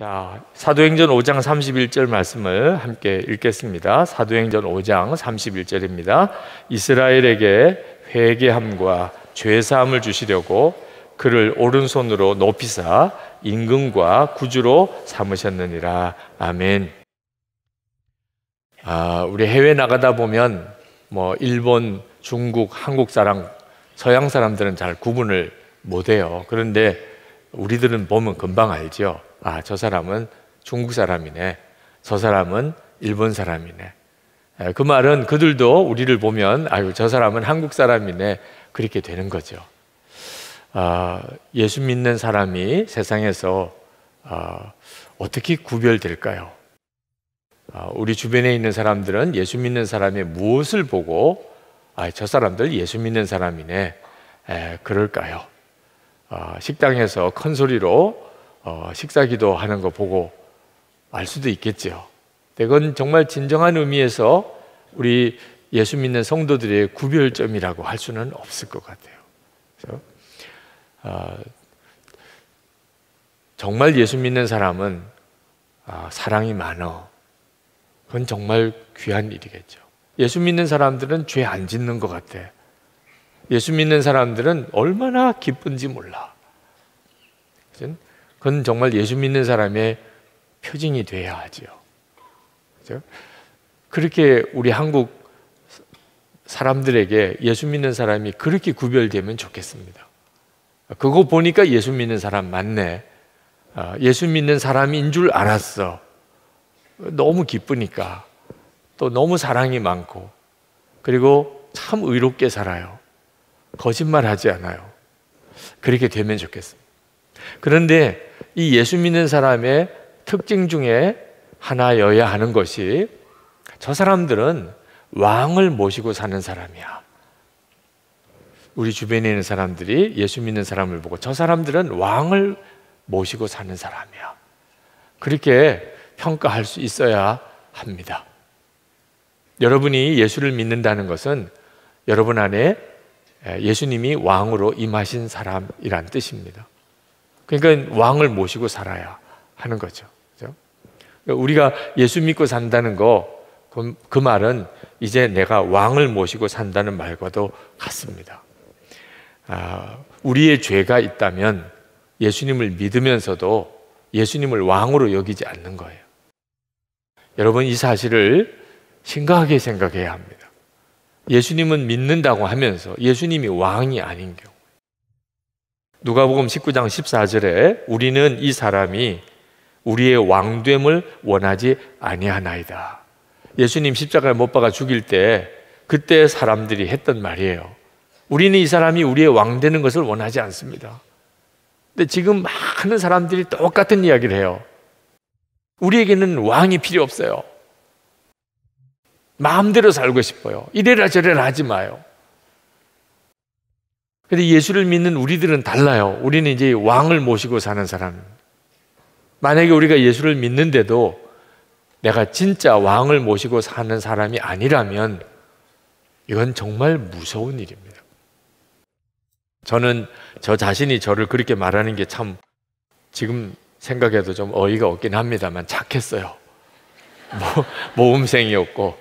자, 사도행전 5장 31절 말씀을 함께 읽겠습니다. 사도행전 5장 31절입니다. 이스라엘에게 회개함과 죄 사함을 주시려고 그를 오른손으로 높이사 임금과 구주로 삼으셨느니라. 아멘. 아, 우리 해외 나가다 보면 뭐 일본, 중국, 한국 사람, 서양 사람들은 잘 구분을 못 해요. 그런데 우리들은 보면 금방 알죠. 아, 저 사람은 중국 사람이네. 저 사람은 일본 사람이네. 그 말은 그들도 우리를 보면 아유, 저 사람은 한국 사람이네. 그렇게 되는 거죠. 아, 예수 믿는 사람이 세상에서 아, 어떻게 구별될까요? 아, 우리 주변에 있는 사람들은 예수 믿는 사람의 무엇을 보고 아, 저 사람들 예수 믿는 사람이네. 에, 그럴까요? 아, 식당에서 큰 소리로 어, 식사기도 하는 거 보고 알 수도 있겠죠. 그건 정말 진정한 의미에서 우리 예수 믿는 성도들의 구별점이라고 할 수는 없을 것 같아요. 그래서 어, 정말 예수 믿는 사람은 어, 사랑이 많어. 그건 정말 귀한 일이겠죠. 예수 믿는 사람들은 죄 안 짓는 것 같아. 예수 믿는 사람들은 얼마나 기쁜지 몰라. 그건 정말 예수 믿는 사람의 표징이 돼야 하지요. 그죠? 그렇게 우리 한국 사람들에게 예수 믿는 사람이 그렇게 구별되면 좋겠습니다. 그거 보니까 예수 믿는 사람 맞네. 아, 예수 믿는 사람인 줄 알았어. 너무 기쁘니까. 또 너무 사랑이 많고. 그리고 참 의롭게 살아요. 거짓말 하지 않아요. 그렇게 되면 좋겠습니다. 그런데 이 예수 믿는 사람의 특징 중에 하나여야 하는 것이 저 사람들은 왕을 모시고 사는 사람이야. 우리 주변에 있는 사람들이 예수 믿는 사람을 보고 저 사람들은 왕을 모시고 사는 사람이야. 그렇게 평가할 수 있어야 합니다. 여러분이 예수를 믿는다는 것은 여러분 안에 예수님이 왕으로 임하신 사람이란 뜻입니다. 그러니까 왕을 모시고 살아야 하는 거죠. 그렇죠? 그러니까 우리가 예수 믿고 산다는 거, 그, 그 말은 이제 내가 왕을 모시고 산다는 말과도 같습니다. 아, 우리의 죄가 있다면 예수님을 믿으면서도 예수님을 왕으로 여기지 않는 거예요. 여러분 이 사실을 심각하게 생각해야 합니다. 예수님은 믿는다고 하면서 예수님이 왕이 아닌 경우. 누가복음 19장 14절에 우리는 이 사람이 우리의 왕됨을 원하지 아니하나이다. 예수님 십자가에 못 박아 죽일 때 그때 사람들이 했던 말이에요. 우리는 이 사람이 우리의 왕 되는 것을 원하지 않습니다. 근데 지금 많은 사람들이 똑같은 이야기를 해요. 우리에게는 왕이 필요 없어요. 마음대로 살고 싶어요. 이래라 저래라 하지 마요. 근데 예수를 믿는 우리들은 달라요. 우리는 이제 왕을 모시고 사는 사람. 만약에 우리가 예수를 믿는데도 내가 진짜 왕을 모시고 사는 사람이 아니라면 이건 정말 무서운 일입니다. 저는 저 자신이 저를 그렇게 말하는 게 참 지금 생각해도 좀 어이가 없긴 합니다만 착했어요. 뭐, 모험생이었고,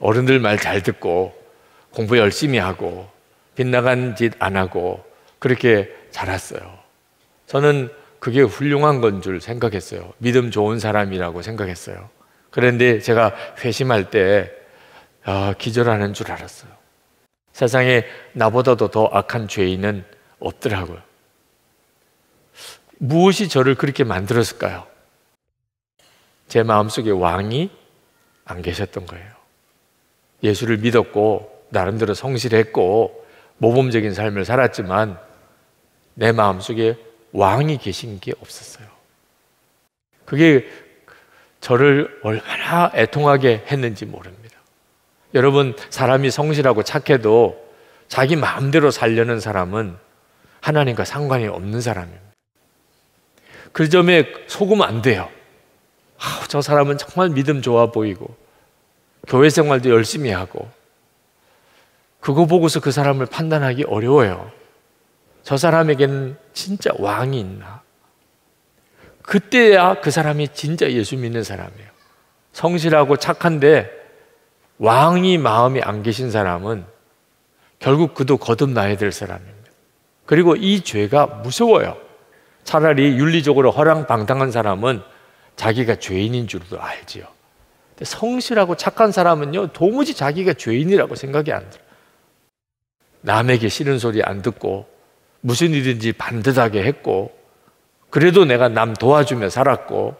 어른들 말 잘 듣고, 공부 열심히 하고, 빗나간 짓 안 하고 그렇게 자랐어요. 저는 그게 훌륭한 건 줄 생각했어요. 믿음 좋은 사람이라고 생각했어요. 그런데 제가 회심할 때 아, 기절하는 줄 알았어요. 세상에 나보다도 더 악한 죄인은 없더라고요. 무엇이 저를 그렇게 만들었을까요? 제 마음속에 왕이 안 계셨던 거예요. 예수를 믿었고 나름대로 성실했고 모범적인 삶을 살았지만 내 마음속에 왕이 계신 게 없었어요. 그게 저를 얼마나 애통하게 했는지 모릅니다. 여러분, 사람이 성실하고 착해도 자기 마음대로 살려는 사람은 하나님과 상관이 없는 사람입니다. 그 점에 속으면 안 돼요. 아, 저 사람은 정말 믿음 좋아 보이고, 교회 생활도 열심히 하고, 그거 보고서 그 사람을 판단하기 어려워요. 저 사람에게는 진짜 왕이 있나? 그때야 그 사람이 진짜 예수 믿는 사람이에요. 성실하고 착한데 왕이 마음이 안 계신 사람은 결국 그도 거듭나야 될 사람입니다. 그리고 이 죄가 무서워요. 차라리 윤리적으로 허랑방탕한 사람은 자기가 죄인인 줄도 알지요. 성실하고 착한 사람은요, 도무지 자기가 죄인이라고 생각이 안 들어요. 남에게 싫은 소리 안 듣고, 무슨 일인지 반듯하게 했고, 그래도 내가 남 도와주며 살았고,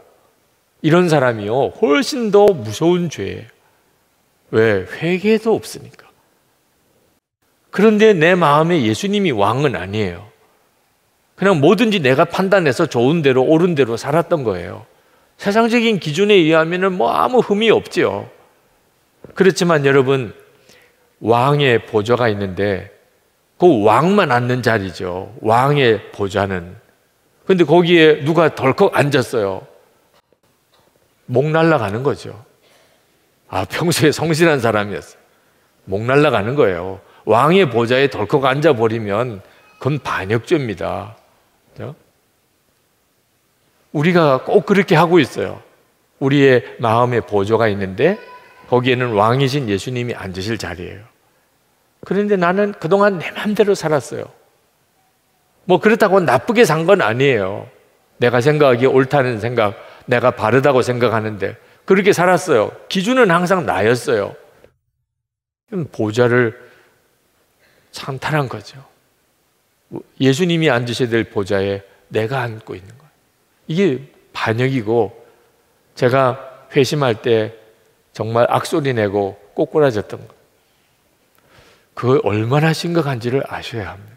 이런 사람이요, 훨씬 더 무서운 죄예요. 왜? 회개도 없으니까. 그런데 내 마음에 예수님이 왕은 아니에요. 그냥 뭐든지 내가 판단해서 좋은 대로, 옳은 대로 살았던 거예요. 세상적인 기준에 의하면 뭐 아무 흠이 없지요. 그렇지만 여러분, 왕의 보좌가 있는데 그 왕만 앉는 자리죠. 왕의 보좌는. 근데 거기에 누가 덜컥 앉았어요. 목 날라가는 거죠. 아, 평소에 성실한 사람이었어요. 목 날라가는 거예요. 왕의 보좌에 덜컥 앉아버리면 그건 반역죄입니다. 그렇죠? 우리가 꼭 그렇게 하고 있어요. 우리의 마음의 보조가 있는데 거기에는 왕이신 예수님이 앉으실 자리예요. 그런데 나는 그동안 내 마음대로 살았어요. 뭐 그렇다고 나쁘게 산 건 아니에요. 내가 생각하기에 옳다는 생각, 내가 바르다고 생각하는데 그렇게 살았어요. 기준은 항상 나였어요. 보좌를 찬탈한 거죠. 예수님이 앉으셔야 될 보좌에 내가 앉고 있는 거예요. 이게 반역이고 제가 회심할 때 정말 악소리 내고 꼬꾸라졌던 거. 그 얼마나 심각한지를 아셔야 합니다.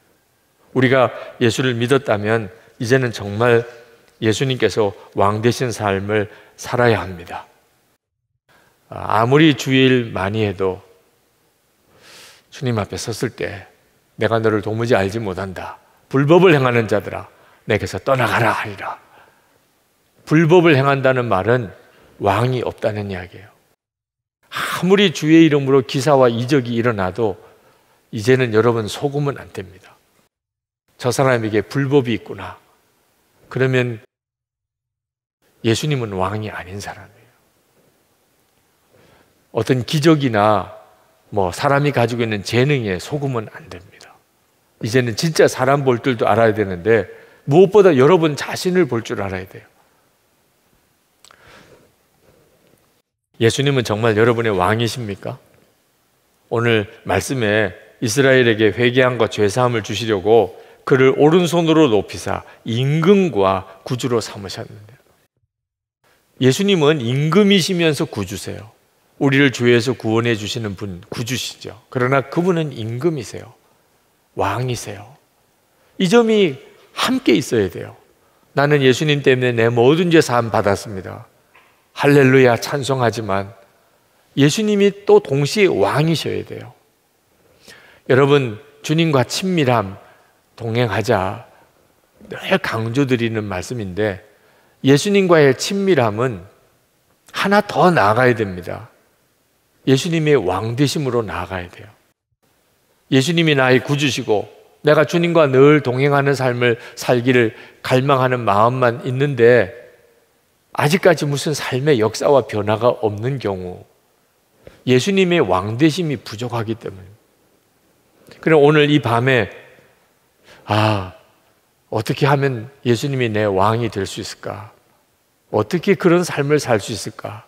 우리가 예수를 믿었다면 이제는 정말 예수님께서 왕 되신 삶을 살아야 합니다. 아무리 주일 많이 해도 주님 앞에 섰을 때 내가 너를 도무지 알지 못한다. 불법을 행하는 자들아, 내게서 떠나가라 하리라. 불법을 행한다는 말은 왕이 없다는 이야기예요. 아무리 주의 이름으로 기사와 이적이 일어나도 이제는 여러분 속으면 안 됩니다. 저 사람에게 불법이 있구나. 그러면 예수님은 왕이 아닌 사람이에요. 어떤 기적이나 뭐 사람이 가지고 있는 재능에 속으면 안 됩니다. 이제는 진짜 사람 볼 줄도 알아야 되는데 무엇보다 여러분 자신을 볼 줄 알아야 돼요. 예수님은 정말 여러분의 왕이십니까? 오늘 말씀에 이스라엘에게 회개함과 죄사함을 주시려고 그를 오른손으로 높이사 임금과 구주로 삼으셨는데 예수님은 임금이시면서 구주세요. 우리를 죄에서 구원해 주시는 분 구주시죠. 그러나 그분은 임금이세요. 왕이세요. 이 점이 함께 있어야 돼요. 나는 예수님 때문에 내 모든 죄 사함 받았습니다. 할렐루야 찬송하지만 예수님이 또 동시에 왕이셔야 돼요. 여러분, 주님과 친밀함, 동행하자. 늘 강조드리는 말씀인데 예수님과의 친밀함은 하나 더 나아가야 됩니다. 예수님의 왕되심으로 나아가야 돼요. 예수님이 나의 구주시고 내가 주님과 늘 동행하는 삶을 살기를 갈망하는 마음만 있는데 아직까지 무슨 삶의 역사와 변화가 없는 경우 예수님의 왕되심이 부족하기 때문에 그럼 오늘 이 밤에 아 어떻게 하면 예수님이 내 왕이 될 수 있을까? 어떻게 그런 삶을 살 수 있을까?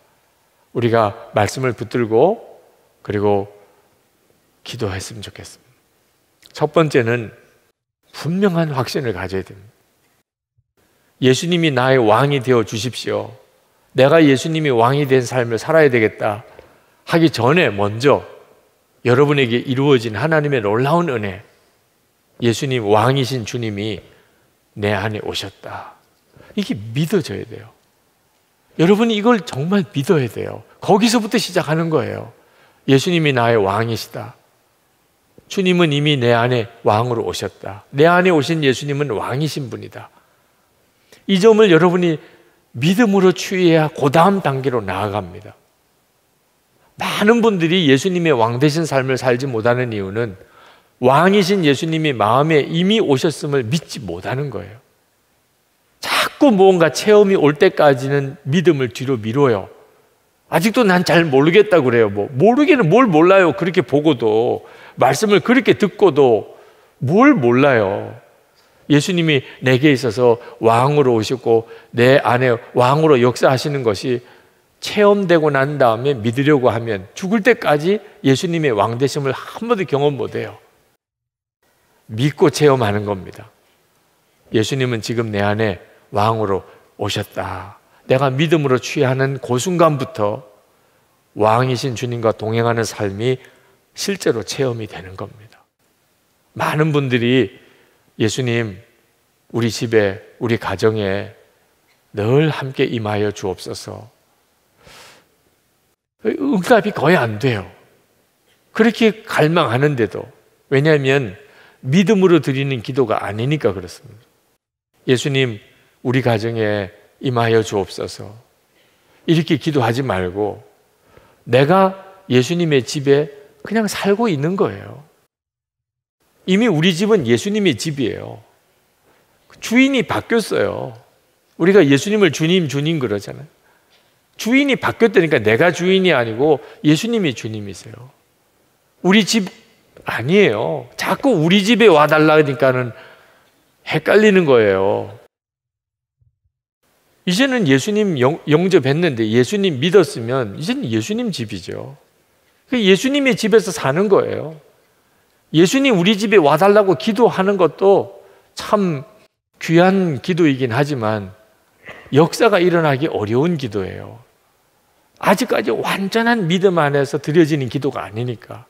우리가 말씀을 붙들고 그리고 기도했으면 좋겠습니다. 첫 번째는 분명한 확신을 가져야 됩니다. 예수님이 나의 왕이 되어 주십시오. 내가 예수님이 왕이 된 삶을 살아야 되겠다 하기 전에 먼저 여러분에게 이루어진 하나님의 놀라운 은혜, 예수님 왕이신 주님이 내 안에 오셨다. 이게 믿어져야 돼요. 여러분이 이걸 정말 믿어야 돼요. 거기서부터 시작하는 거예요. 예수님이 나의 왕이시다. 주님은 이미 내 안에 왕으로 오셨다. 내 안에 오신 예수님은 왕이신 분이다. 이 점을 여러분이 믿음으로 취해야 그 다음 단계로 나아갑니다. 많은 분들이 예수님의 왕 되신 삶을 살지 못하는 이유는 왕이신 예수님이 마음에 이미 오셨음을 믿지 못하는 거예요. 자꾸 뭔가 체험이 올 때까지는 믿음을 뒤로 미뤄요. 아직도 난 잘 모르겠다 그래요. 뭐 모르기는 뭘 몰라요. 그렇게 보고도 말씀을 그렇게 듣고도 뭘 몰라요. 예수님이 내게 있어서 왕으로 오셨고 내 안에 왕으로 역사하시는 것이 체험되고 난 다음에 믿으려고 하면 죽을 때까지 예수님의 왕되심을 한 번도 경험 못 해요. 믿고 체험하는 겁니다. 예수님은 지금 내 안에 왕으로 오셨다. 내가 믿음으로 취하는 그 순간부터 왕이신 주님과 동행하는 삶이 실제로 체험이 되는 겁니다. 많은 분들이 예수님, 우리 집에, 우리 가정에 늘 함께 임하여 주옵소서. 응답이 거의 안 돼요. 그렇게 갈망하는데도. 왜냐하면 믿음으로 드리는 기도가 아니니까 그렇습니다. 예수님, 우리 가정에 임하여 주옵소서. 이렇게 기도하지 말고 내가 예수님의 집에 그냥 살고 있는 거예요. 이미 우리 집은 예수님의 집이에요. 주인이 바뀌었어요. 우리가 예수님을 주님, 주님 그러잖아요. 주인이 바뀌었다니까 내가 주인이 아니고 예수님이 주님이세요. 우리 집 아니에요. 자꾸 우리 집에 와달라니까는 헷갈리는 거예요. 이제는 예수님 영, 영접했는데 예수님 믿었으면 이제는 예수님 집이죠. 그 예수님의 집에서 사는 거예요. 예수님 우리 집에 와달라고 기도하는 것도 참 귀한 기도이긴 하지만 역사가 일어나기 어려운 기도예요. 아직까지 완전한 믿음 안에서 드려지는 기도가 아니니까.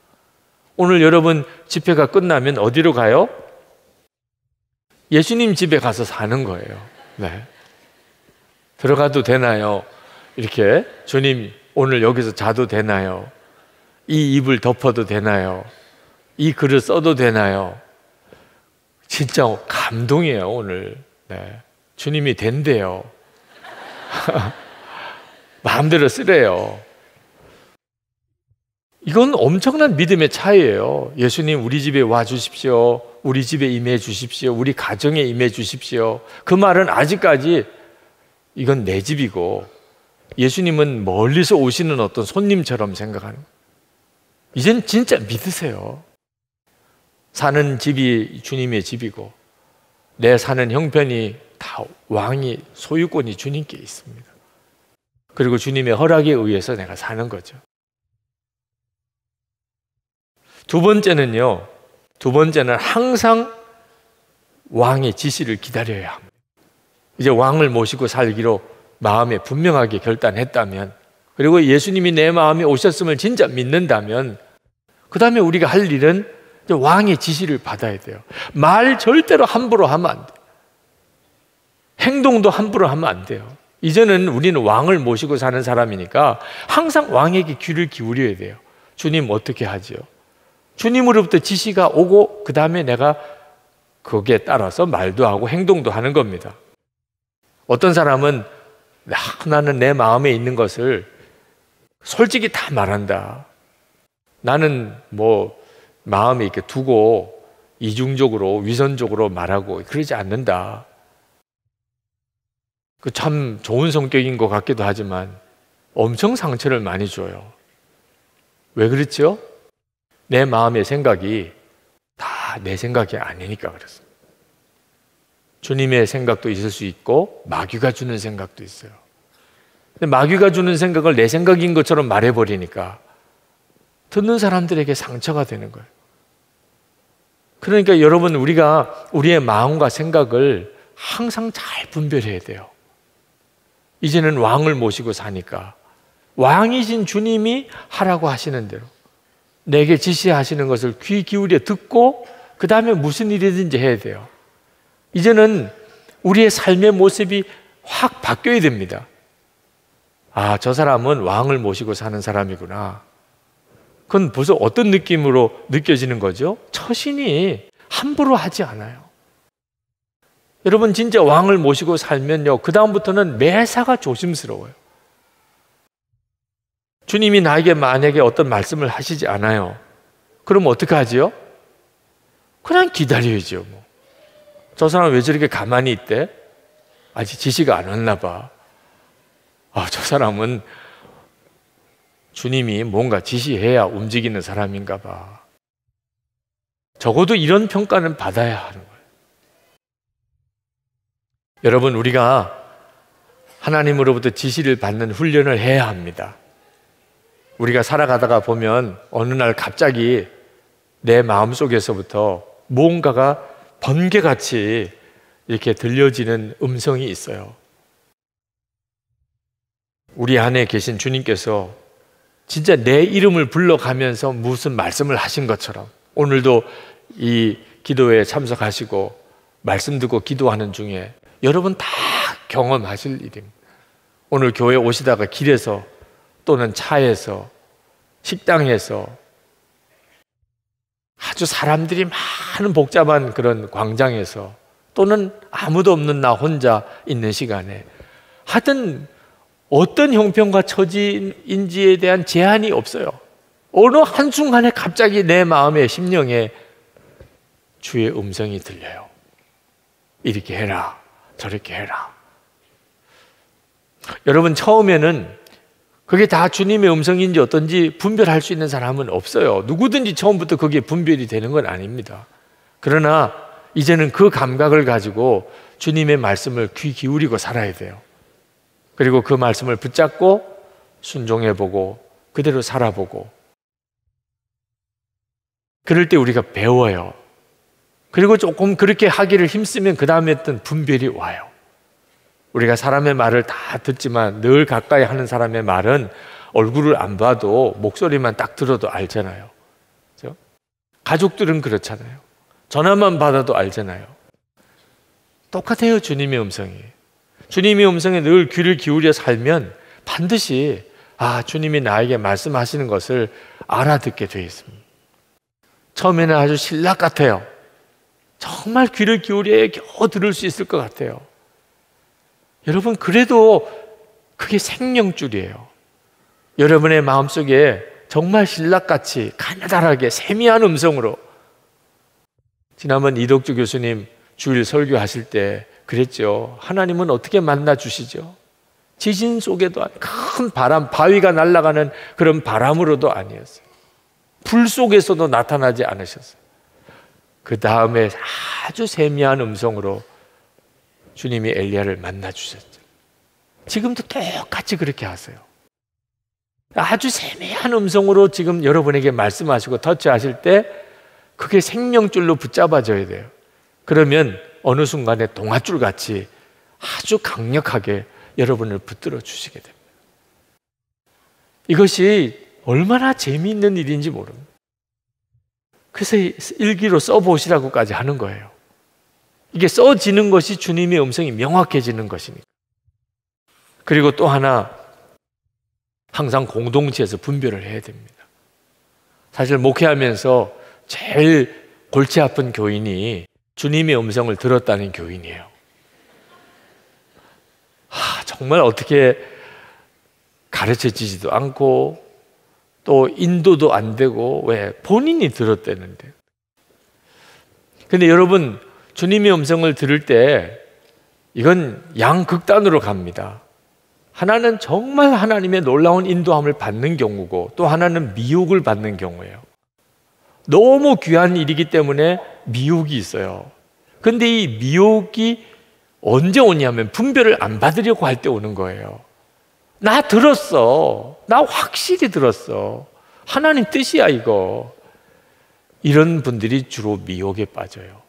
오늘 여러분 집회가 끝나면 어디로 가요? 예수님 집에 가서 사는 거예요. 네. 들어가도 되나요? 이렇게 주님 오늘 여기서 자도 되나요? 이 입을 덮어도 되나요? 이 글을 써도 되나요? 진짜 감동이에요, 오늘. 네. 주님이 된대요. 마음대로 쓰래요. 이건 엄청난 믿음의 차이예요. 예수님, 우리 집에 와 주십시오. 우리 집에 임해 주십시오. 우리 가정에 임해 주십시오. 그 말은 아직까지 이건 내 집이고 예수님은 멀리서 오시는 어떤 손님처럼 생각하는. 이젠 진짜 믿으세요. 사는 집이 주님의 집이고 내 사는 형편이 다 왕이 소유권이 주님께 있습니다. 그리고 주님의 허락에 의해서 내가 사는 거죠. 두 번째는요. 두 번째는 항상 왕의 지시를 기다려야 합니다. 이제 왕을 모시고 살기로 마음에 분명하게 결단했다면 그리고 예수님이 내 마음에 오셨음을 진짜 믿는다면 그 다음에 우리가 할 일은 왕의 지시를 받아야 돼요. 말 절대로 함부로 하면 안 돼요. 행동도 함부로 하면 안 돼요. 이제는 우리는 왕을 모시고 사는 사람이니까 항상 왕에게 귀를 기울여야 돼요. 주님 어떻게 하지요? 주님으로부터 지시가 오고 그 다음에 내가 거기에 따라서 말도 하고 행동도 하는 겁니다. 어떤 사람은 나는 내 마음에 있는 것을 솔직히 다 말한다. 나는 뭐 마음에 이렇게 두고 이중적으로 위선적으로 말하고 그러지 않는다. 그 참 좋은 성격인 것 같기도 하지만 엄청 상처를 많이 줘요. 왜 그렇죠? 내 마음의 생각이 다 내 생각이 아니니까 그렇습니다. 주님의 생각도 있을 수 있고 마귀가 주는 생각도 있어요. 근데 마귀가 주는 생각을 내 생각인 것처럼 말해버리니까 듣는 사람들에게 상처가 되는 거예요. 그러니까 여러분 우리가 우리의 마음과 생각을 항상 잘 분별해야 돼요. 이제는 왕을 모시고 사니까 왕이신 주님이 하라고 하시는 대로 내게 지시하시는 것을 귀 기울여 듣고 그 다음에 무슨 일이든지 해야 돼요. 이제는 우리의 삶의 모습이 확 바뀌어야 됩니다. 아, 저 사람은 왕을 모시고 사는 사람이구나. 그건 벌써 어떤 느낌으로 느껴지는 거죠? 처신이 함부로 하지 않아요. 여러분 진짜 왕을 모시고 살면요. 그다음부터는 매사가 조심스러워요. 주님이 나에게 만약에 어떤 말씀을 하시지 않아요. 그럼 어떻게 하지요? 그냥 기다려야죠. 뭐. 저 사람 왜 저렇게 가만히 있대? 아직 지시가 안 왔나 봐. 아, 저 사람은 주님이 뭔가 지시해야 움직이는 사람인가 봐. 적어도 이런 평가는 받아야 하는. 여러분, 우리가 하나님으로부터 지시를 받는 훈련을 해야 합니다. 우리가 살아가다가 보면 어느 날 갑자기 내 마음 속에서부터 무언가가 번개같이 이렇게 들려지는 음성이 있어요. 우리 안에 계신 주님께서 진짜 내 이름을 불러가면서 무슨 말씀을 하신 것처럼 오늘도 이 기도에 참석하시고 말씀 듣고 기도하는 중에 여러분 다 경험하실 일입니다. 오늘 교회 오시다가 길에서 또는 차에서 식당에서 아주 사람들이 많은 복잡한 그런 광장에서 또는 아무도 없는 나 혼자 있는 시간에 하여튼 어떤 형편과 처지인지에 대한 제한이 없어요. 어느 한순간에 갑자기 내 마음의 심령에 주의 음성이 들려요. 이렇게 해라. 저렇게 해라. 여러분, 처음에는 그게 다 주님의 음성인지 어떤지 분별할 수 있는 사람은 없어요. 누구든지 처음부터 그게 분별이 되는 건 아닙니다. 그러나 이제는 그 감각을 가지고 주님의 말씀을 귀 기울이고 살아야 돼요. 그리고 그 말씀을 붙잡고 순종해 보고 그대로 살아보고 그럴 때 우리가 배워요. 그리고 조금 그렇게 하기를 힘쓰면 그 다음에 어떤 분별이 와요. 우리가 사람의 말을 다 듣지만 늘 가까이 하는 사람의 말은 얼굴을 안 봐도 목소리만 딱 들어도 알잖아요. 그렇죠? 가족들은 그렇잖아요. 전화만 받아도 알잖아요. 똑같아요, 주님의 음성이. 주님의 음성에 늘 귀를 기울여 살면 반드시 아, 주님이 나에게 말씀하시는 것을 알아듣게 되어 있습니다. 처음에는 아주 신락 같아요. 정말 귀를 기울여야 겨우 들을 수 있을 것 같아요. 여러분, 그래도 그게 생명줄이에요. 여러분의 마음속에 정말 신락같이 가느다랗게 세미한 음성으로 지난번 이덕주 교수님 주일 설교하실 때 그랬죠. 하나님은 어떻게 만나 주시죠? 지진 속에도 큰 바람, 바위가 날아가는 그런 바람으로도 아니었어요. 불 속에서도 나타나지 않으셨어요. 그 다음에 아주 세미한 음성으로 주님이 엘리야를 만나 주셨죠. 지금도 똑같이 그렇게 하세요. 아주 세미한 음성으로 지금 여러분에게 말씀하시고 터치하실 때 그게 생명줄로 붙잡아져야 돼요. 그러면 어느 순간에 동아줄 같이 아주 강력하게 여러분을 붙들어 주시게 됩니다. 이것이 얼마나 재미있는 일인지 모릅니다. 그래서 일기로 써보시라고까지 하는 거예요. 이게 써지는 것이 주님의 음성이 명확해지는 것이니까. 그리고 또 하나, 항상 공동체에서 분별을 해야 됩니다. 사실 목회하면서 제일 골치 아픈 교인이 주님의 음성을 들었다는 교인이에요. 하, 정말 어떻게 가르쳐 지지도 않고 또 인도도 안 되고 왜 본인이 들었대는데. 근데 여러분 주님의 음성을 들을 때 이건 양극단으로 갑니다. 하나는 정말 하나님의 놀라운 인도함을 받는 경우고 또 하나는 미혹을 받는 경우예요. 너무 귀한 일이기 때문에 미혹이 있어요. 근데 이 미혹이 언제 오냐면 분별을 안 받으려고 할 때 오는 거예요. 나 들었어. 나 확실히 들었어. 하나님 뜻이야, 이거. 이런 분들이 주로 미혹에 빠져요.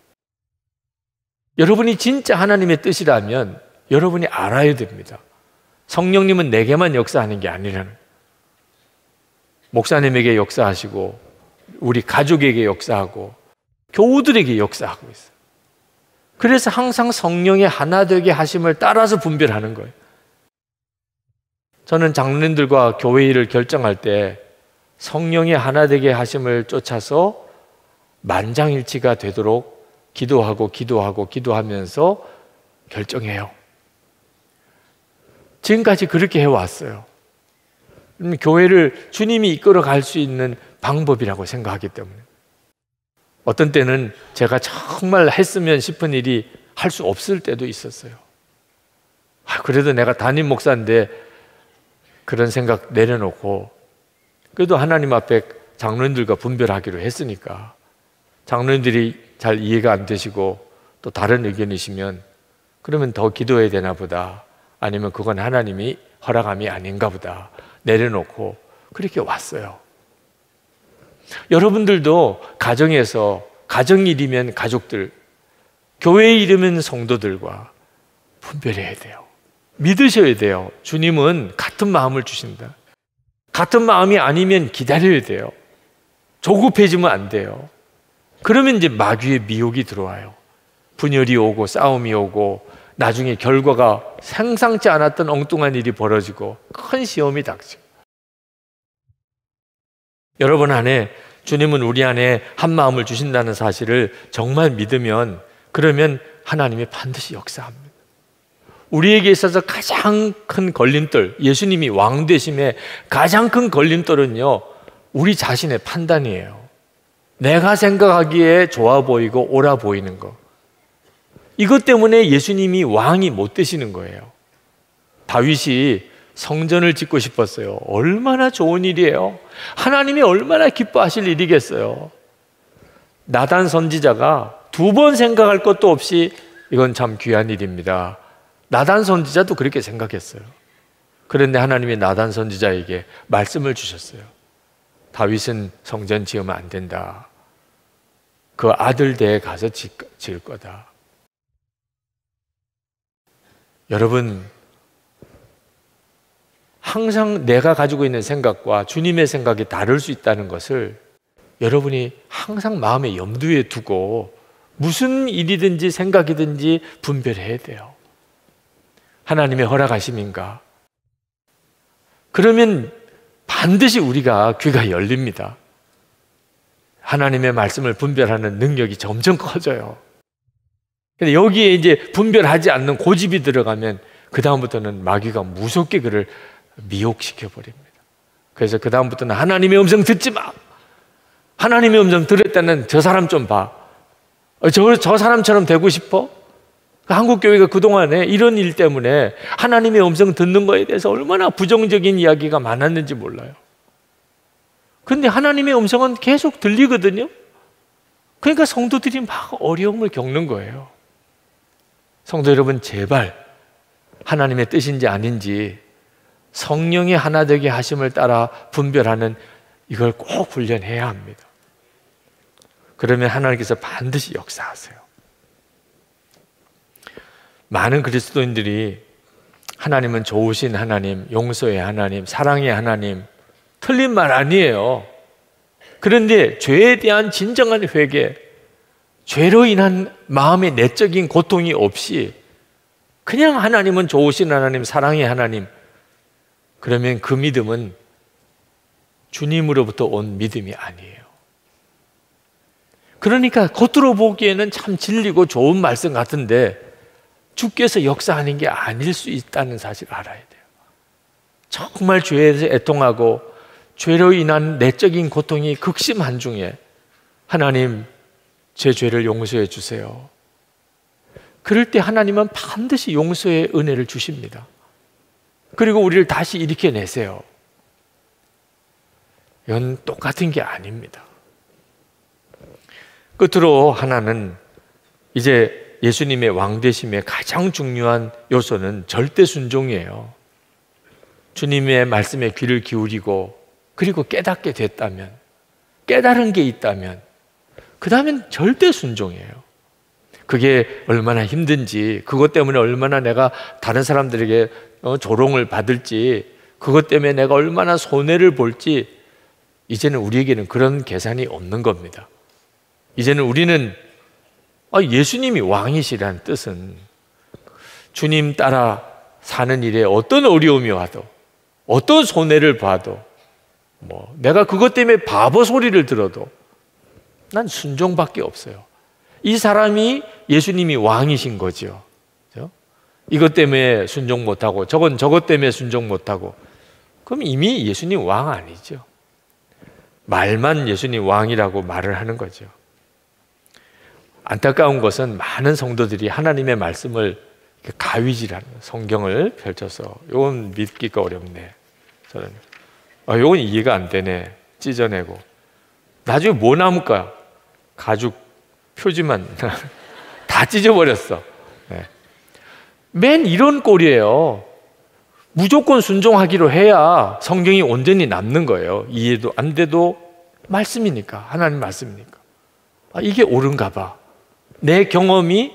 여러분이 진짜 하나님의 뜻이라면 여러분이 알아야 됩니다. 성령님은 내게만 역사하는 게 아니라는. 목사님에게 역사하시고, 우리 가족에게 역사하고, 교우들에게 역사하고 있어요. 그래서 항상 성령의 하나 되게 하심을 따라서 분별하는 거예요. 저는 장로님들과 교회 일을 결정할 때 성령의 하나 되게 하심을 쫓아서 만장일치가 되도록 기도하고 기도하고 기도하면서 결정해요. 지금까지 그렇게 해왔어요. 교회를 주님이 이끌어 갈 수 있는 방법이라고 생각하기 때문에. 어떤 때는 제가 정말 했으면 싶은 일이 할 수 없을 때도 있었어요. 아, 그래도 내가 담임 목사인데 그런 생각 내려놓고 그래도 하나님 앞에 장로님들과 분별하기로 했으니까 장로님들이 잘 이해가 안 되시고 또 다른 의견이시면 그러면 더 기도해야 되나 보다 아니면 그건 하나님이 허락함이 아닌가 보다 내려놓고 그렇게 왔어요. 여러분들도 가정에서 가정일이면 가족들, 교회 이름은 성도들과 분별해야 돼요. 믿으셔야 돼요. 주님은 같은 마음을 주신다. 같은 마음이 아니면 기다려야 돼요. 조급해지면 안 돼요. 그러면 이제 마귀의 미혹이 들어와요. 분열이 오고 싸움이 오고 나중에 결과가 상상치 않았던 엉뚱한 일이 벌어지고 큰 시험이 닥쳐. 여러분 안에 주님은 우리 안에 한 마음을 주신다는 사실을 정말 믿으면 그러면 하나님이 반드시 역사합니다. 우리에게 있어서 가장 큰 걸림돌, 예수님이 왕 되심의 가장 큰 걸림돌은요, 우리 자신의 판단이에요. 내가 생각하기에 좋아 보이고 옳아 보이는 거. 이것 때문에 예수님이 왕이 못 되시는 거예요. 다윗이 성전을 짓고 싶었어요. 얼마나 좋은 일이에요. 하나님이 얼마나 기뻐하실 일이겠어요. 나단 선지자가 두 번 생각할 것도 없이 이건 참 귀한 일입니다. 나단 선지자도 그렇게 생각했어요. 그런데 하나님이 나단 선지자에게 말씀을 주셨어요. 다윗은 성전 지으면 안 된다. 그 아들 대에 가서 지을 거다. 여러분, 항상 내가 가지고 있는 생각과 주님의 생각이 다를 수 있다는 것을 여러분이 항상 마음에 염두에 두고 무슨 일이든지 생각이든지 분별해야 돼요. 하나님의 허락하심인가? 그러면 반드시 우리가 귀가 열립니다. 하나님의 말씀을 분별하는 능력이 점점 커져요. 근데 여기에 이제 분별하지 않는 고집이 들어가면 그다음부터는 마귀가 무섭게 그를 미혹시켜 버립니다. 그래서 그다음부터는 하나님의 음성 듣지 마. 하나님의 음성 들었다는 저 사람 좀 봐. 어, 저, 저 사람처럼 되고 싶어? 그 한국 교회가 그동안에 이런 일 때문에 하나님의 음성 듣는 거에 대해서 얼마나 부정적인 이야기가 많았는지 몰라요. 근데 하나님의 음성은 계속 들리거든요. 그러니까 성도들이 막 어려움을 겪는 거예요. 성도 여러분, 제발 하나님의 뜻인지 아닌지 성령의 하나 되게 하심을 따라 분별하는 이걸 꼭 훈련해야 합니다. 그러면 하나님께서 반드시 역사하세요. 많은 그리스도인들이 하나님은 좋으신 하나님, 용서의 하나님, 사랑의 하나님, 틀린 말 아니에요. 그런데 죄에 대한 진정한 회개, 죄로 인한 마음의 내적인 고통이 없이 그냥 하나님은 좋으신 하나님, 사랑의 하나님, 그러면 그 믿음은 주님으로부터 온 믿음이 아니에요. 그러니까 겉으로 보기에는 참 진리고 좋은 말씀 같은데 주께서 역사하는 게 아닐 수 있다는 사실을 알아야 돼요. 정말 죄에서 애통하고 죄로 인한 내적인 고통이 극심한 중에 하나님 제 죄를 용서해 주세요. 그럴 때 하나님은 반드시 용서의 은혜를 주십니다. 그리고 우리를 다시 일으켜 내세요. 이건 똑같은 게 아닙니다. 끝으로 하나는 이제 예수님의 왕되심의 가장 중요한 요소는 절대 순종이에요. 주님의 말씀에 귀를 기울이고 그리고 깨닫게 됐다면, 깨달은 게 있다면, 그 다음엔 절대 순종이에요. 그게 얼마나 힘든지, 그것 때문에 얼마나 내가 다른 사람들에게 어, 조롱을 받을지, 그것 때문에 내가 얼마나 손해를 볼지, 이제는 우리에게는 그런 계산이 없는 겁니다. 이제는 우리는 아, 예수님이 왕이시라는 뜻은 주님 따라 사는 일에 어떤 어려움이 와도, 어떤 손해를 봐도, 뭐 내가 그것 때문에 바보 소리를 들어도 난 순종밖에 없어요. 이 사람이 예수님이 왕이신 거죠. 그렇죠? 이것 때문에 순종 못하고 저건 저것 때문에 순종 못하고 그럼 이미 예수님 왕 아니죠. 말만 예수님 왕이라고 말을 하는 거죠. 안타까운 것은 많은 성도들이 하나님의 말씀을 가위질하는 성경을 펼쳐서 이건 믿기가 어렵네. 저는 아, 이건 이해가 안 되네. 찢어내고 나중에 뭐 남을까? 가죽 표지만 다 찢어버렸어. 네. 맨 이런 꼴이에요. 무조건 순종하기로 해야 성경이 온전히 남는 거예요. 이해도 안 돼도 말씀이니까 하나님 말씀이니까. 아, 이게 옳은가 봐. 내 경험이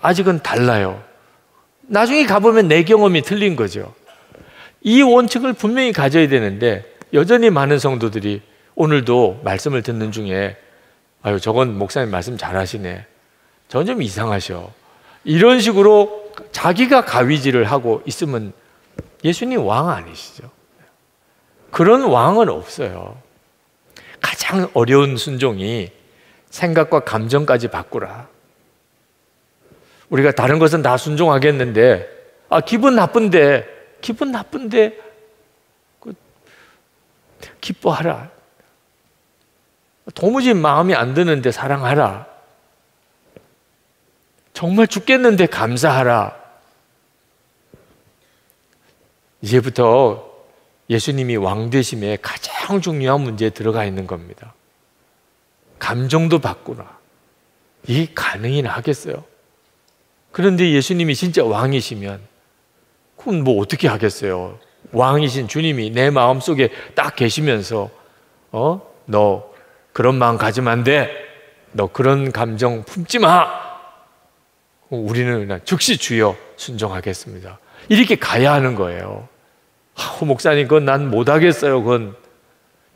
아직은 달라요. 나중에 가보면 내 경험이 틀린 거죠. 이 원칙을 분명히 가져야 되는데 여전히 많은 성도들이 오늘도 말씀을 듣는 중에 아유 저건 목사님 말씀 잘하시네. 저는 좀 이상하셔. 이런 식으로 자기가 가위질을 하고 있으면 예수님 왕 아니시죠? 그런 왕은 없어요. 가장 어려운 순종이 생각과 감정까지 바꾸라. 우리가 다른 것은 다 순종하겠는데, 아, 기분 나쁜데, 기분 나쁜데, 그, 기뻐하라. 도무지 마음이 안 드는데 사랑하라. 정말 죽겠는데 감사하라. 이제부터 예수님이 왕 되심에 가장 중요한 문제에 들어가 있는 겁니다. 감정도 바꾸라. 이게 가능이나 하겠어요? 그런데 예수님이 진짜 왕이시면 그럼 뭐 어떻게 하겠어요? 왕이신 주님이 내 마음 속에 딱 계시면서 어? 너 그런 마음 가지면 안 돼. 너 그런 감정 품지 마. 우리는 즉시 주여 순종하겠습니다. 이렇게 가야 하는 거예요. 아, 목사님, 그건 난 못하겠어요. 그건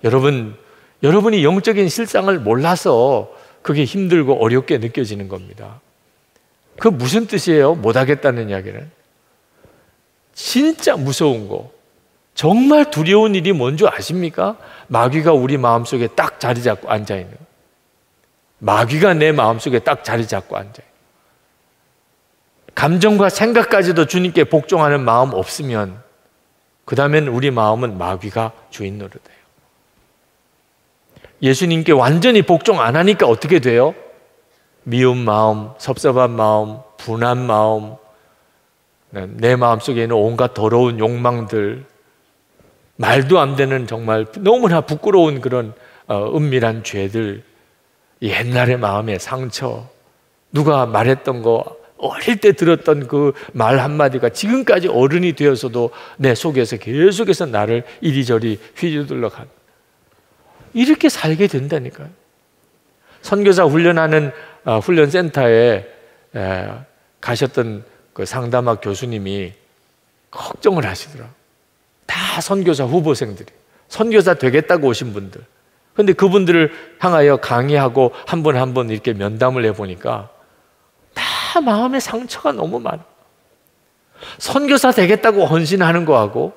여러분, 여러분이 영적인 실상을 몰라서 그게 힘들고 어렵게 느껴지는 겁니다. 그 무슨 뜻이에요? 못하겠다는 이야기는? 진짜 무서운 거. 정말 두려운 일이 뭔지 아십니까? 마귀가 우리 마음속에 딱 자리 잡고 앉아 있는. 마귀가 내 마음속에 딱 자리 잡고 앉아 있는. 감정과 생각까지도 주님께 복종하는 마음 없으면 그 다음엔 우리 마음은 마귀가 주인 노릇해요. 예수님께 완전히 복종 안 하니까 어떻게 돼요? 미운 마음, 섭섭한 마음, 분한 마음, 네, 내 마음 속에 있는 온갖 더러운 욕망들, 말도 안 되는 정말 너무나 부끄러운 그런 어, 은밀한 죄들, 옛날의 마음의 상처, 누가 말했던 거, 어릴 때 들었던 그 말 한마디가 지금까지 어른이 되어서도 내 속에서 계속해서 나를 이리저리 휘두들러 간. 이렇게 살게 된다니까요. 선교사 훈련하는 어, 훈련센터에 가셨던 그 상담학 교수님이 걱정을 하시더라. 다 선교사 후보생들이. 선교사 되겠다고 오신 분들. 근데 그분들을 향하여 강의하고 한 번 한 번 이렇게 면담을 해 보니까 다 마음의 상처가 너무 많아. 선교사 되겠다고 헌신하는 거하고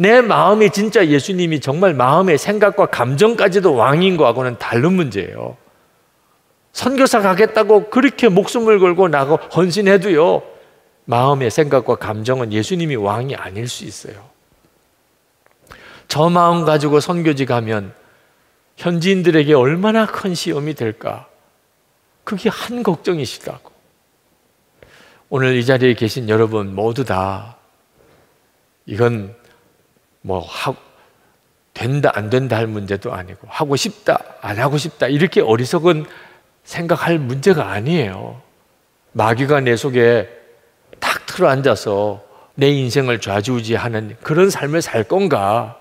내 마음이 진짜 예수님이 정말 마음의 생각과 감정까지도 왕인 거하고는 다른 문제예요. 선교사 가겠다고 그렇게 목숨을 걸고 나고 헌신해도요. 마음의 생각과 감정은 예수님이 왕이 아닐 수 있어요. 저 마음 가지고 선교지 가면 현지인들에게 얼마나 큰 시험이 될까? 그게 한 걱정이시다고. 오늘 이 자리에 계신 여러분 모두 다 이건 뭐 하, 된다 안 된다 할 문제도 아니고 하고 싶다 안 하고 싶다 이렇게 어리석은 생각할 문제가 아니에요. 마귀가 내 속에 탁 틀어 앉아서 내 인생을 좌지우지하는 그런 삶을 살 건가?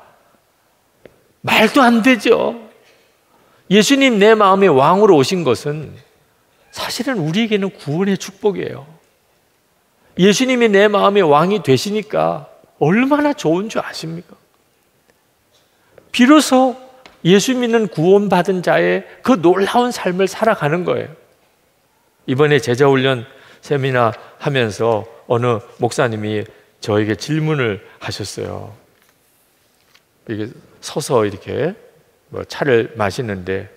말도 안 되죠. 예수님 내 마음의 왕으로 오신 것은 사실은 우리에게는 구원의 축복이에요. 예수님이 내 마음의 왕이 되시니까 얼마나 좋은 줄 아십니까? 비로소 예수 믿는 구원받은 자의 그 놀라운 삶을 살아가는 거예요. 이번에 제자훈련 세미나 하면서 어느 목사님이 저에게 질문을 하셨어요. 이게 서서 이렇게 뭐 차를 마시는데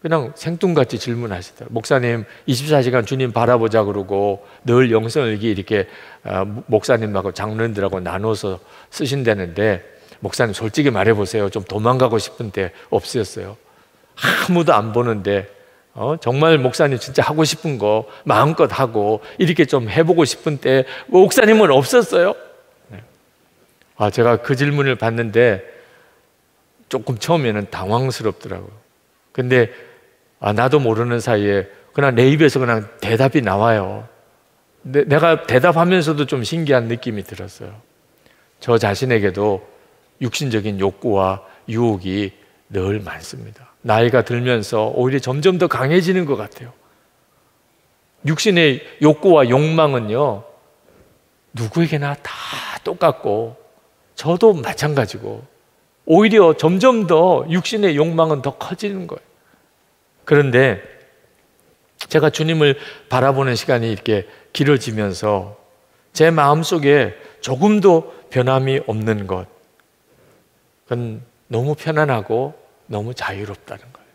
그냥 생뚱같이 질문하시더라. 목사님 24시간 주님 바라보자 그러고 늘 영성일기 이렇게 아, 목사님하고 장로님들하고 나눠서 쓰신다는데 목사님 솔직히 말해 보세요. 좀 도망가고 싶은데 없으셨어요. 아무도 안 보는데 어, 정말 목사님 진짜 하고 싶은 거 마음껏 하고 이렇게 좀 해보고 싶은 때 목사님은 없었어요? 네. 아, 제가 그 질문을 받는데 조금 처음에는 당황스럽더라고요. 근데 아, 나도 모르는 사이에 그냥 내 입에서 그냥 대답이 나와요. 내, 내가 대답하면서도 좀 신기한 느낌이 들었어요. 저 자신에게도 육신적인 욕구와 유혹이 늘 많습니다. 나이가 들면서 오히려 점점 더 강해지는 것 같아요. 육신의 욕구와 욕망은요, 누구에게나 다 똑같고, 저도 마찬가지고, 오히려 점점 더 육신의 욕망은 더 커지는 거예요. 그런데 제가 주님을 바라보는 시간이 이렇게 길어지면서 제 마음 속에 조금도 변함이 없는 것, 그건 너무 편안하고 너무 자유롭다는 거예요.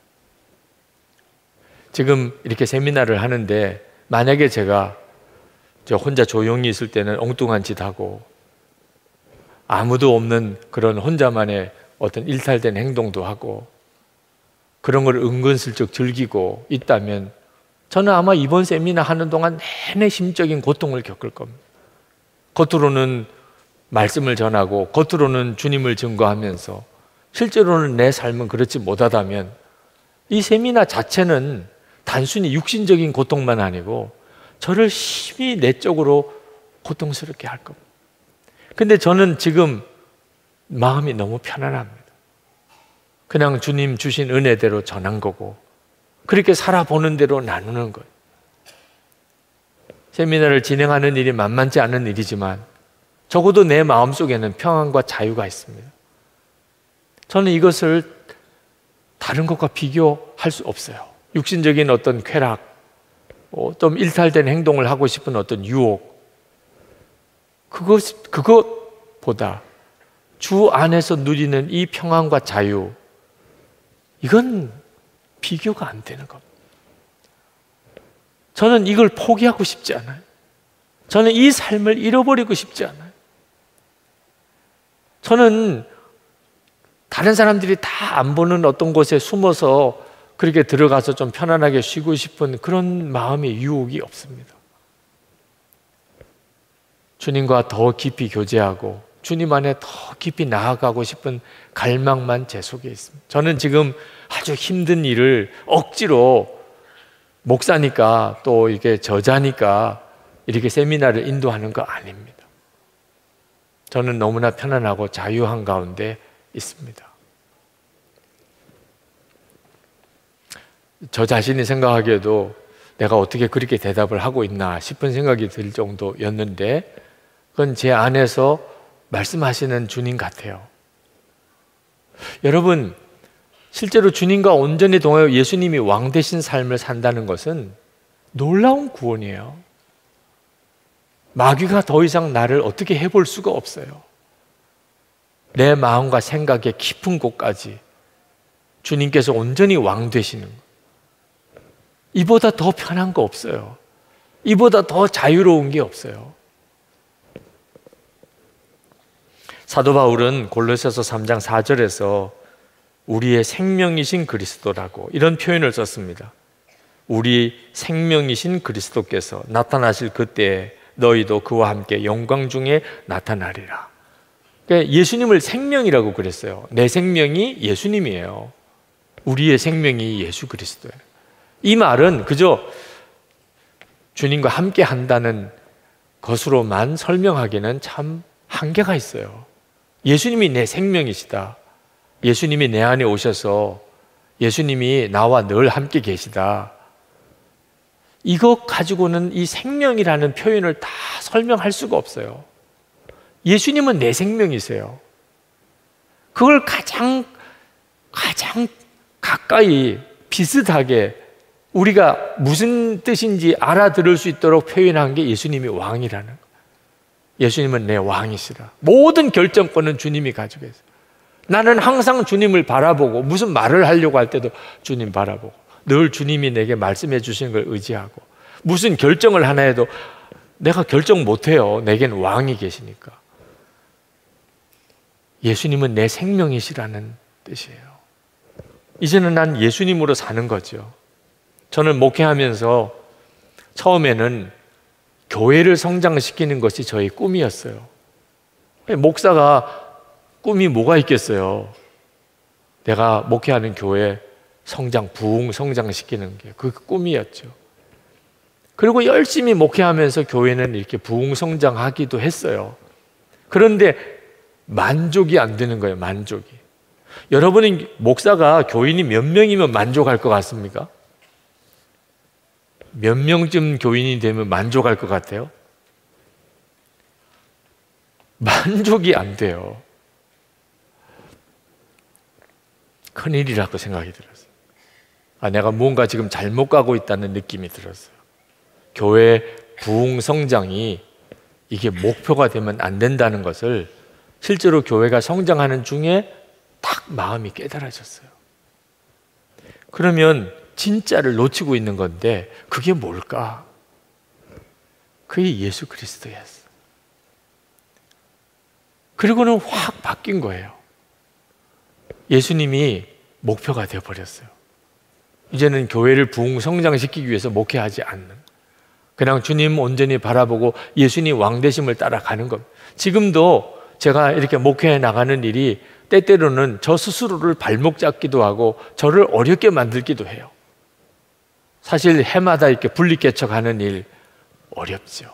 지금 이렇게 세미나를 하는데 만약에 제가 저 혼자 조용히 있을 때는 엉뚱한 짓 하고 아무도 없는 그런 혼자만의 어떤 일탈된 행동도 하고 그런 걸 은근슬쩍 즐기고 있다면 저는 아마 이번 세미나 하는 동안 내내 심적인 고통을 겪을 겁니다. 겉으로는 말씀을 전하고 겉으로는 주님을 증거하면서 실제로는 내 삶은 그렇지 못하다면 이 세미나 자체는 단순히 육신적인 고통만 아니고 저를 심히 내적으로 고통스럽게 할 겁니다. 근데 저는 지금 마음이 너무 편안합니다. 그냥 주님 주신 은혜대로 전한 거고 그렇게 살아보는 대로 나누는 거예요. 세미나를 진행하는 일이 만만치 않은 일이지만 적어도 내 마음속에는 평안과 자유가 있습니다. 저는 이것을 다른 것과 비교할 수 없어요. 육신적인 어떤 쾌락, 뭐좀 일탈된 행동을 하고 싶은 어떤 유혹, 그것, 그것보다 주 안에서 누리는 이 평안과 자유, 이건 비교가 안 되는 겁니다. 저는 이걸 포기하고 싶지 않아요. 저는 이 삶을 잃어버리고 싶지 않아요. 저는 다른 사람들이 다 안 보는 어떤 곳에 숨어서 그렇게 들어가서 좀 편안하게 쉬고 싶은 그런 마음의 유혹이 없습니다. 주님과 더 깊이 교제하고 주님 안에 더 깊이 나아가고 싶은 갈망만 제 속에 있습니다. 저는 지금 아주 힘든 일을 억지로 목사니까 또 이게 저자니까 이렇게 세미나를 인도하는 거 아닙니다. 저는 너무나 편안하고 자유한 가운데 있습니다. 저 자신이 생각하기에도 내가 어떻게 그렇게 대답을 하고 있나 싶은 생각이 들 정도였는데 그건 제 안에서 말씀하시는 주님 같아요. 여러분, 실제로 주님과 온전히 동하여 예수님이 왕 되신 삶을 산다는 것은 놀라운 구원이에요. 마귀가 더 이상 나를 어떻게 해볼 수가 없어요. 내 마음과 생각의 깊은 곳까지 주님께서 온전히 왕 되시는 것. 이보다 더 편한 거 없어요. 이보다 더 자유로운 게 없어요. 사도 바울은 골로새서 3장 4절에서 우리의 생명이신 그리스도라고 이런 표현을 썼습니다. 우리 생명이신 그리스도께서 나타나실 그때 너희도 그와 함께 영광 중에 나타나리라. 그러니까 예수님을 생명이라고 그랬어요. 내 생명이 예수님이에요. 우리의 생명이 예수 그리스도예요. 이 말은 그저 주님과 함께 한다는 것으로만 설명하기는 참 한계가 있어요. 예수님이 내 생명이시다. 예수님이 내 안에 오셔서 예수님이 나와 늘 함께 계시다. 이것 가지고는 이 생명이라는 표현을 다 설명할 수가 없어요. 예수님은 내 생명이세요. 그걸 가장, 가장 가까이 비슷하게 우리가 무슨 뜻인지 알아들을 수 있도록 표현한 게 예수님이 왕이라는 거 예수님은 내 왕이시라. 모든 결정권은 주님이 가지고 있어요. 나는 항상 주님을 바라보고 무슨 말을 하려고 할 때도 주님 바라보고 늘 주님이 내게 말씀해 주시는 걸 의지하고 무슨 결정을 하나 해도 내가 결정 못 해요. 내겐 왕이 계시니까. 예수님은 내 생명이시라는 뜻이에요. 이제는 난 예수님으로 사는 거죠. 저는 목회하면서 처음에는 교회를 성장시키는 것이 저의 꿈이었어요. 목사가 꿈이 뭐가 있겠어요? 내가 목회하는 교회 성장, 부흥 성장시키는 게 그 꿈이었죠. 그리고 열심히 목회하면서 교회는 이렇게 부흥 성장하기도 했어요. 그런데 만족이 안 되는 거예요, 만족이. 여러분은 목사가 교인이 몇 명이면 만족할 것 같습니까? 몇 명쯤 교인이 되면 만족할 것 같아요? 만족이 안 돼요. 큰일이라고 생각이 들었어요. 아, 내가 무언가 지금 잘못 가고 있다는 느낌이 들었어요. 교회 부흥 성장이 이게 목표가 되면 안 된다는 것을 실제로 교회가 성장하는 중에 딱 마음이 깨달아졌어요. 그러면 진짜를 놓치고 있는 건데 그게 뭘까? 그게 예수 그리스도였어. 그리고는 확 바뀐 거예요. 예수님이 목표가 되어 버렸어요. 이제는 교회를 부흥 성장시키기 위해서 목회하지 않는 그냥 주님 온전히 바라보고 예수님 왕대심을 따라가는 것. 지금도 제가 이렇게 목회해 나가는 일이 때때로는 저 스스로를 발목 잡기도 하고 저를 어렵게 만들기도 해요. 사실 해마다 이렇게 분리개척하는 일 어렵죠.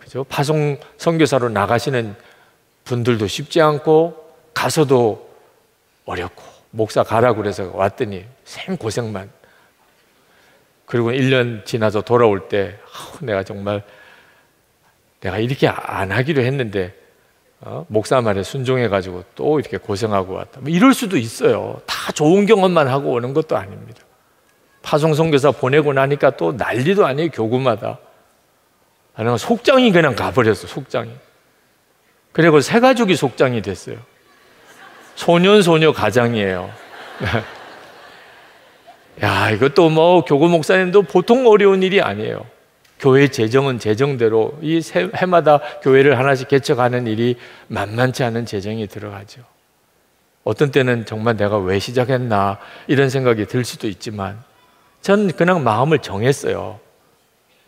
그죠? 파송 선교사로 나가시는 분들도 쉽지 않고 가서도 어렵고 목사 가라고 그래서 왔더니 생 고생만 그리고 1년 지나서 돌아올 때 내가 정말 내가 이렇게 안 하기로 했는데 어? 목사 말에 순종해 가지고 또 이렇게 고생하고 왔다. 뭐 이럴 수도 있어요. 다 좋은 경험만 하고 오는 것도 아닙니다. 파송 선교사 보내고 나니까 또 난리도 아니에요 교구마다. 나는 속장이 그냥 가버렸어 속장이. 그리고 새 가족이 속장이 됐어요. 소년 소녀 가장이에요. 야 이것도 뭐 교구 목사님도 보통 어려운 일이 아니에요. 교회 재정은 재정대로 이 해마다 교회를 하나씩 개척하는 일이 만만치 않은 재정이 들어가죠. 어떤 때는 정말 내가 왜 시작했나 이런 생각이 들 수도 있지만 전 그냥 마음을 정했어요.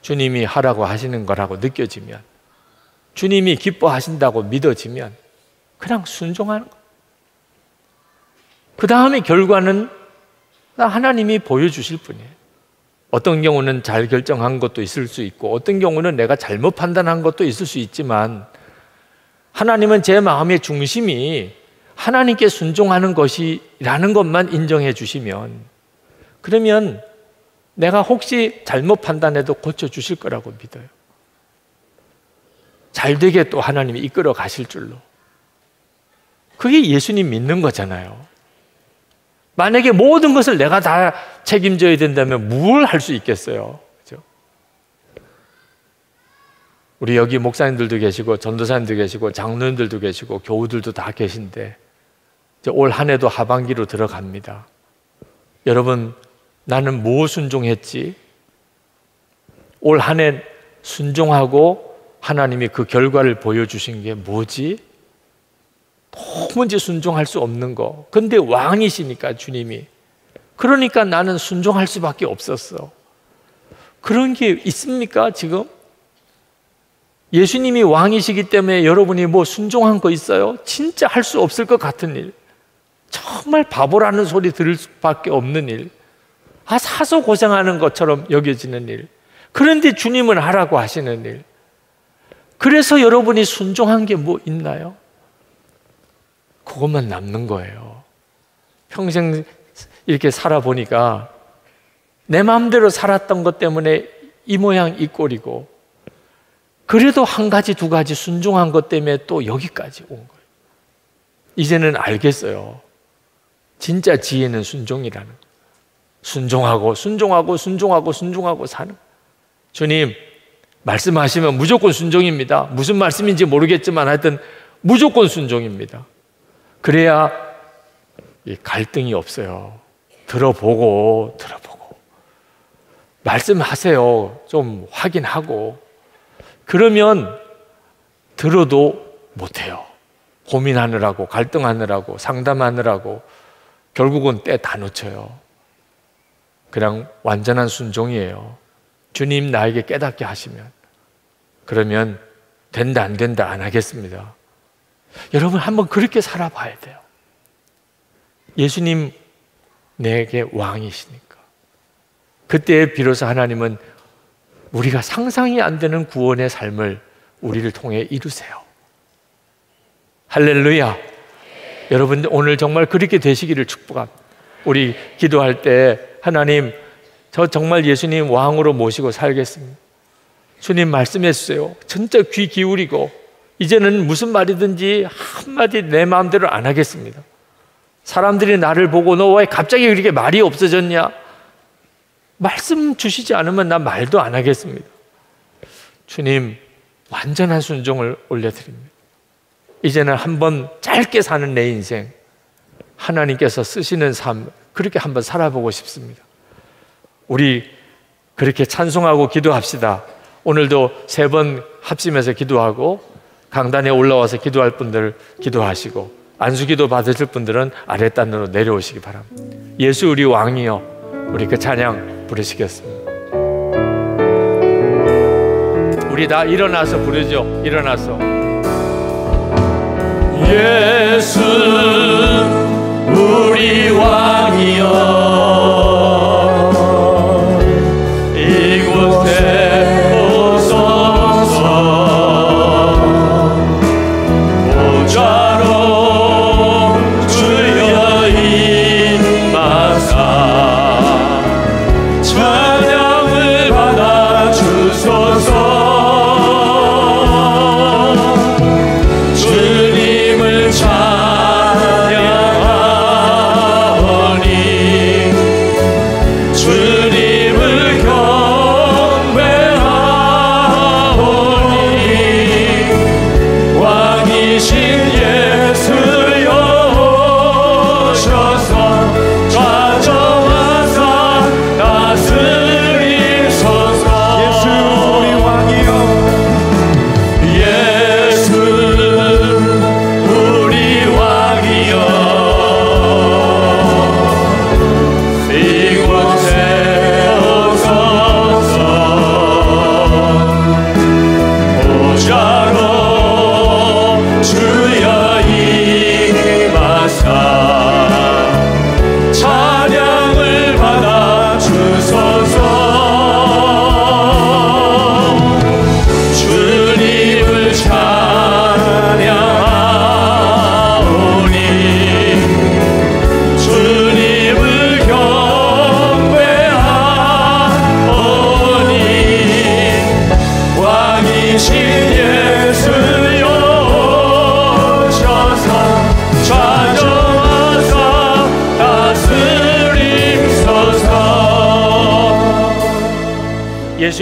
주님이 하라고 하시는 거라고 느껴지면, 주님이 기뻐하신다고 믿어지면, 그냥 순종하는 거. 그 다음에 결과는 하나님이 보여주실 뿐이에요. 어떤 경우는 잘 결정한 것도 있을 수 있고, 어떤 경우는 내가 잘못 판단한 것도 있을 수 있지만, 하나님은 제 마음의 중심이 하나님께 순종하는 것이라는 것만 인정해 주시면, 그러면 내가 혹시 잘못 판단해도 고쳐주실 거라고 믿어요. 잘 되게 또 하나님이 이끌어 가실 줄로. 그게 예수님 믿는 거잖아요. 만약에 모든 것을 내가 다 책임져야 된다면 뭘 할 수 있겠어요? 그죠? 우리 여기 목사님들도 계시고, 전도사님도 계시고, 장로님들도 계시고, 교우들도 다 계신데, 올 한 해도 하반기로 들어갑니다. 여러분, 나는 뭐 순종했지? 올 한 해 순종하고 하나님이 그 결과를 보여주신 게 뭐지? 도무지 순종할 수 없는 거. 근데 왕이시니까 주님이. 그러니까 나는 순종할 수밖에 없었어. 그런 게 있습니까, 지금? 예수님이 왕이시기 때문에 여러분이 뭐 순종한 거 있어요? 진짜 할 수 없을 것 같은 일. 정말 바보라는 소리 들을 수밖에 없는 일. 아, 사서 고생하는 것처럼 여겨지는 일. 그런데 주님은 하라고 하시는 일. 그래서 여러분이 순종한 게 뭐 있나요? 그것만 남는 거예요. 평생 이렇게 살아보니까 내 마음대로 살았던 것 때문에 이 모양 이 꼴이고 그래도 한 가지 두 가지 순종한 것 때문에 또 여기까지 온 거예요. 이제는 알겠어요. 진짜 지혜는 순종이라는 거. 순종하고 순종하고 순종하고 순종하고 사는 주님 말씀하시면 무조건 순종입니다. 무슨 말씀인지 모르겠지만 하여튼 무조건 순종입니다. 그래야 갈등이 없어요. 들어보고 들어보고 말씀하세요. 좀 확인하고 그러면 들어도 못해요. 고민하느라고 갈등하느라고 상담하느라고 결국은 때 다 놓쳐요. 그냥 완전한 순종이에요. 주님 나에게 깨닫게 하시면 그러면 된다 안 된다 안 하겠습니다. 여러분 한번 그렇게 살아봐야 돼요. 예수님 내게 왕이시니까. 그때 비로소 하나님은 우리가 상상이 안 되는 구원의 삶을 우리를 통해 이루세요. 할렐루야. 여러분 오늘 정말 그렇게 되시기를 축복합니다. 우리 기도할 때 하나님 저 정말 예수님 왕으로 모시고 살겠습니다. 주님 말씀해 주세요. 진짜 귀 기울이고 이제는 무슨 말이든지 한마디 내 마음대로 안 하겠습니다. 사람들이 나를 보고 너 왜 갑자기 그렇게 말이 없어졌냐? 말씀 주시지 않으면 나 말도 안 하겠습니다. 주님, 완전한 순종을 올려드립니다. 이제는 한번 짧게 사는 내 인생, 하나님께서 쓰시는 삶, 그렇게 한번 살아보고 싶습니다. 우리 그렇게 찬송하고 기도합시다. 오늘도 세 번 합심해서 기도하고 강단에 올라와서 기도할 분들 기도하시고 안수기도 받으실 분들은 아랫단으로 내려오시기 바랍니다. 예수 우리 왕이여 우리 그 찬양 부르시겠습니다. 우리 다 일어나서 부르죠. 일어나서 예수 우리 왕이여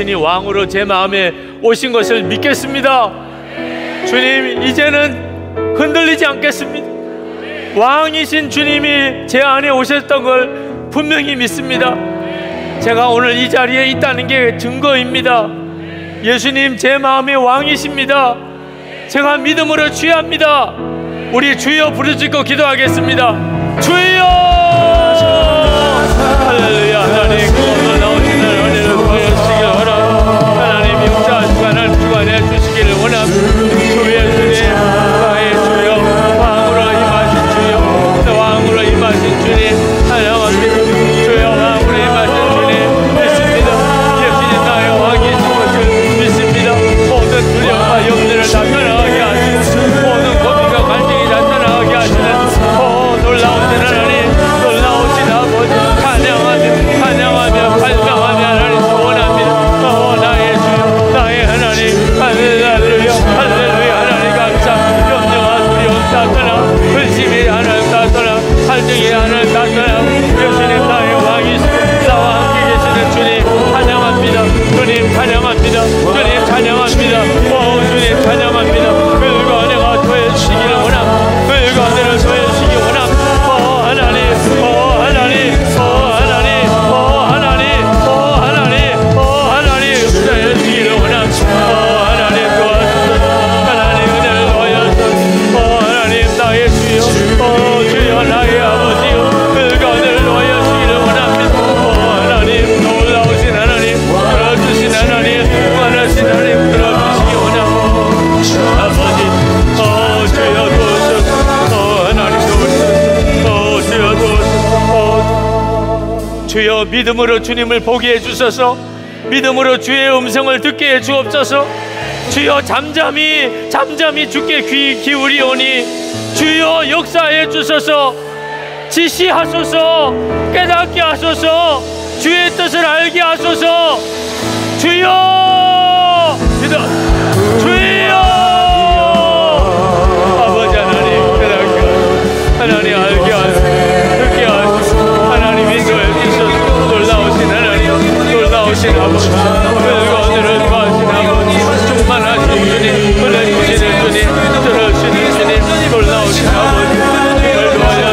예수님 왕으로 제 마음에 오신 것을 믿겠습니다. 주님, 이제는 흔들리지 않겠습니다. 왕이신 주님이 제 안에 오셨던 걸 분명히 믿습니다. 제가 오늘 이 자리에 있다는 게 증거입니다. 예수님, 제 마음의 왕이십니다. 제가 믿음으로 취합니다. 우리 주여 부르짖고 기도하겠습니다. 주여! 할렐루야, 하나님. 찬양 믿음으로 주님을 보게 해주소서. 믿음으로 주의 음성을 듣게 해 주옵소서. 주여 잠잠히 잠잠히 주께 귀 기울이오니 주여 역사해 주소서. 지시하소서. 깨닫게 하소서. 주의 뜻을 알게 하소서 놀라우신 아버지 그리고 오늘을 도하신 아버지 충만하신 주님 은혜 주시는 주님 들어주시는 주님 놀라우신 아버지 오늘 도하여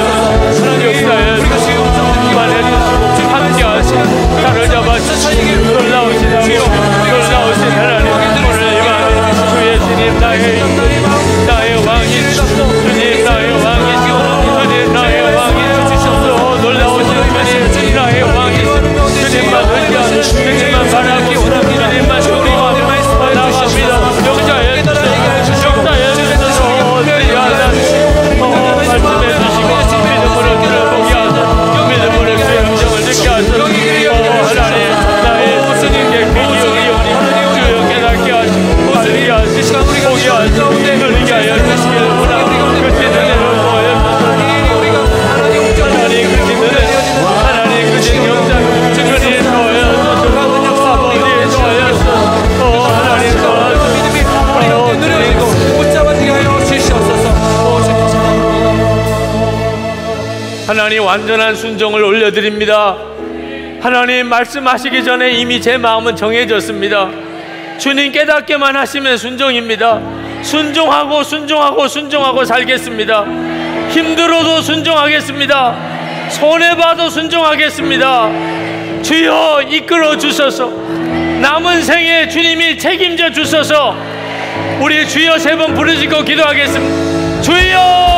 역사에 충만해 주시고 함께 하시고 사로잡아 주시고 놀라우신 주님 놀라우신 하나님 오늘 이 밤에 주의 주님 나의 하나님 완전한 순종을 올려드립니다. 하나님 말씀하시기 전에 이미 제 마음은 정해졌습니다. 주님 깨닫게만 하시면 순종입니다. 순종하고 순종하고 순종하고 살겠습니다. 힘들어도 순종하겠습니다. 손해봐도 순종하겠습니다. 주여 이끌어 주소서. 남은 생에 주님이 책임져 주소서. 우리 주여 세 번 부르시고 기도하겠습니다. 주여!